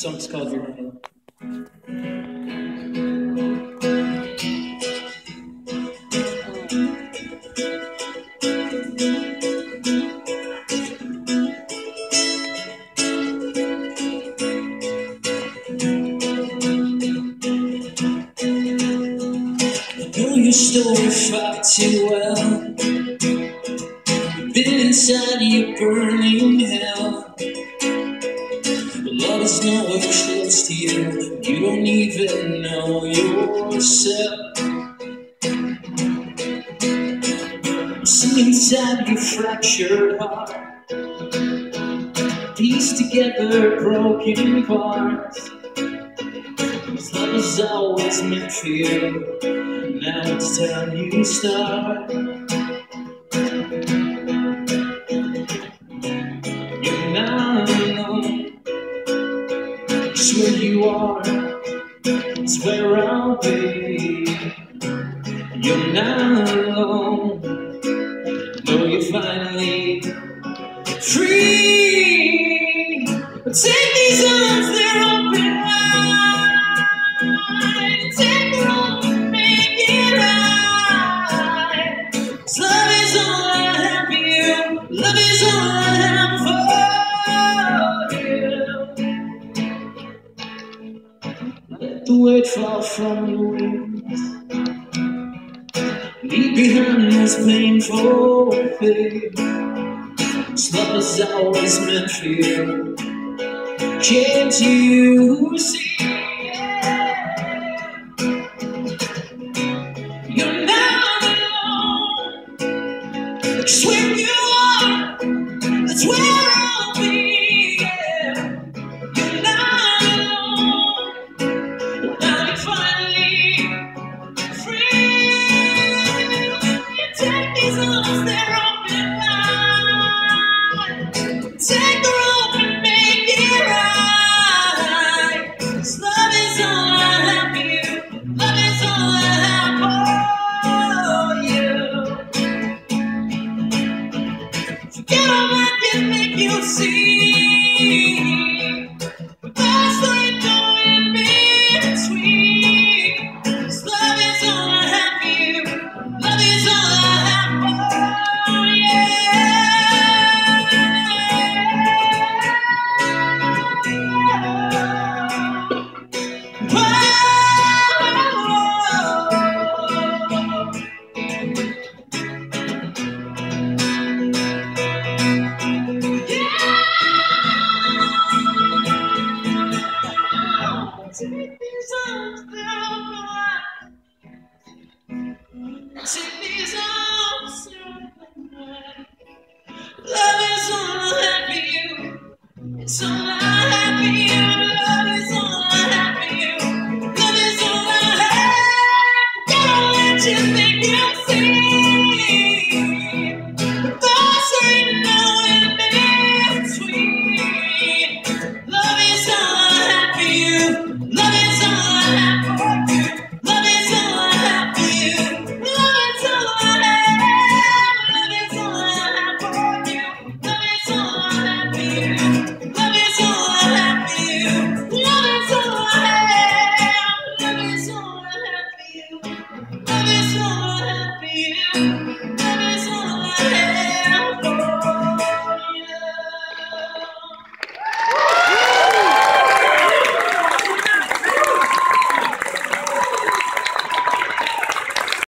song's called. I know your story far too well. You've been inside your burning hell. Love is nowhere to you. You don't even know yourself. See inside your fractured heart. Piece together broken parts. Love is always meant for you. Now it's time you start. It's where I'll be. You're not the weight fall from your wings. Leave behind this painful pain. This love is always meant for you. Can't you see? You're not alone. Just where you are, that's where take Take these arms, Love